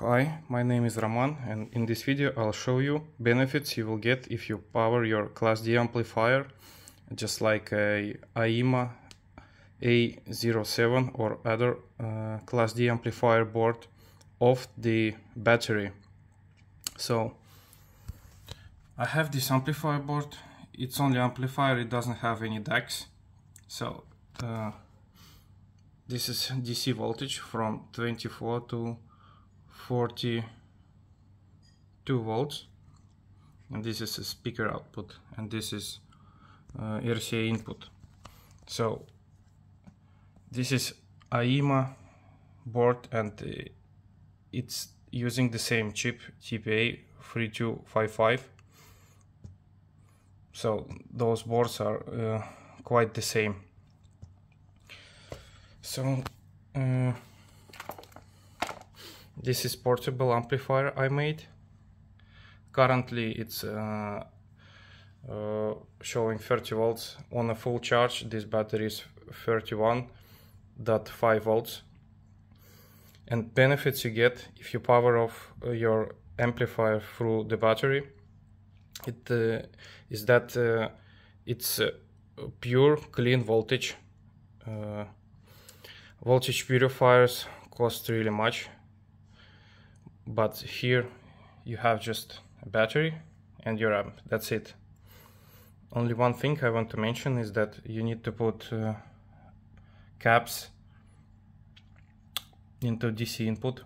Hi, my name is Roman and in this video I'll show you benefits you will get if you power your Class D amplifier just like a AIYIMA A07 or other uh, Class D amplifier board off the battery. So I have this amplifier board, it's only amplifier, it doesn't have any DACs. So uh, this is DC voltage from 24 to 42 volts. And this is a speaker output and this is uh, RCA input. So this is AIYIMA board and uh, it's using the same chip TPA 3255 so those boards are uh, quite the same. So uh, this is portable amplifier I made. Currently it's uh, uh, showing 30 volts on a full charge. This battery is 31.5 volts. And benefits you get if you power off uh, your amplifier through the battery, it uh, is that uh, it's uh, pure clean voltage. voltage purifiers cost really much but here you have just a battery and your amp. That's it. Only one thing I want to mention is that you need to put uh, caps into DC input.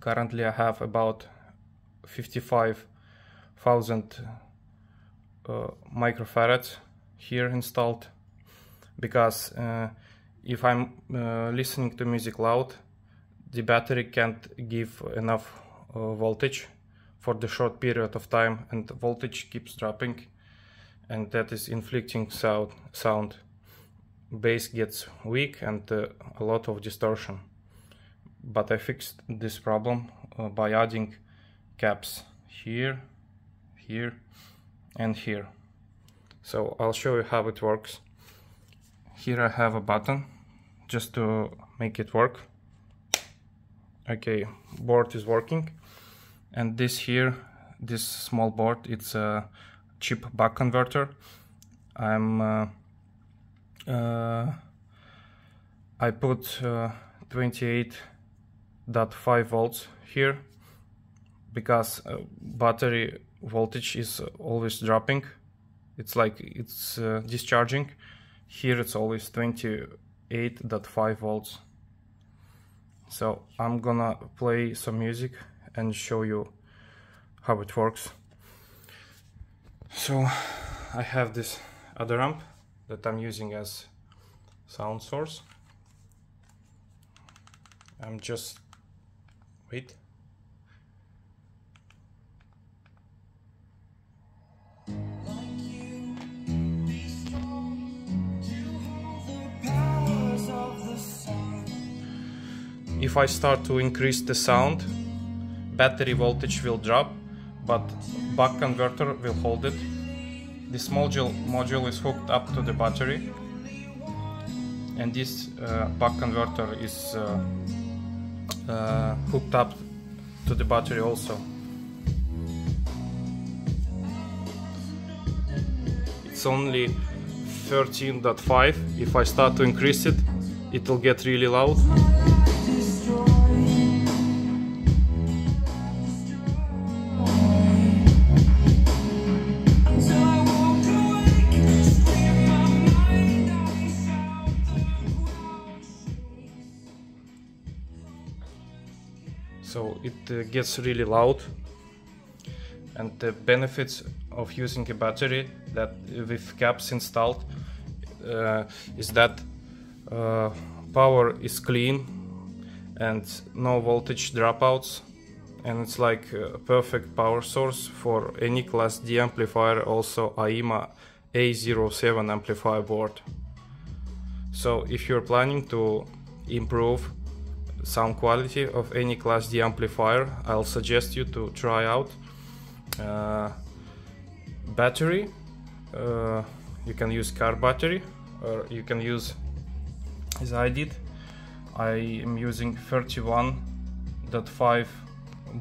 Currently I have about 55,000 uh, microfarads here installed because uh, if I'm uh, listening to music loud the battery can't give enough uh, voltage for the short period of time and voltage keeps dropping and that is inflicting sound sound. Bass gets weak and uh, a lot of distortion. But I fixed this problem uh, by adding caps here here and here. So I'll show you how it works. Here I have a button just to make it work okay board is working. And this here this small board it's a chip buck converter. I'm uh, uh, I put uh, 28.5 volts here because uh, battery voltage is always dropping. It's like it's uh, discharging. Here it's always 28.5 volts so I'm gonna play some music and show you how it works. So I have this other amp that I'm using as sound source. I'm just wait if I start to increase the sound, battery voltage will drop, but buck converter will hold it. This module, module is hooked up to the battery, and this uh, buck converter is uh, uh, hooked up to the battery also. It's only 13.5. If I start to increase it, it will get really loud. So it uh, gets really loud. And the benefits of using a battery that with caps installed uh, is that uh, power is clean and no voltage dropouts. And it's like a perfect power source for any class D amplifier also AIYIMA A07 amplifier board. So if you're planning to improve sound quality of any class D amplifier, I'll suggest you to try out uh, battery. Uh, you can use car battery or you can use as I did. I am using 31.5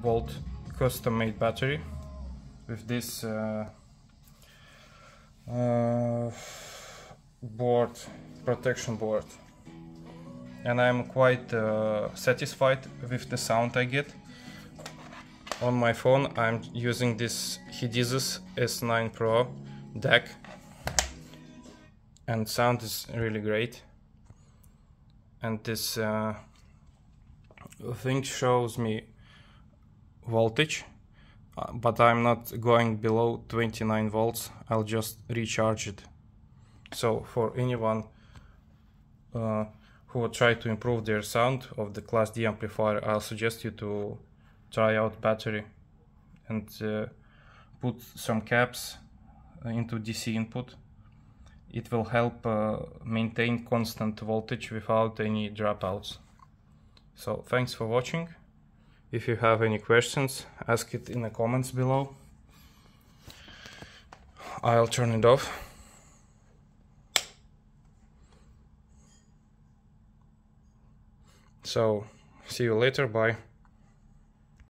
volt custom made battery with this uh, uh, board protection board and I'm quite uh, satisfied with the sound I get. On my phone I'm using this Hidizs S9 Pro DAC and sound is really great. And this uh, thing shows me voltage uh, but I'm not going below 29 volts. I'll just recharge it. So for anyone uh, who try to improve their sound of the class D amplifier I'll suggest you to try out battery and uh, put some caps into DC input. It will help uh, maintain constant voltage without any dropouts. So thanks for watching. If you have any questions ask it in the comments below. I'll turn it off so see you later bye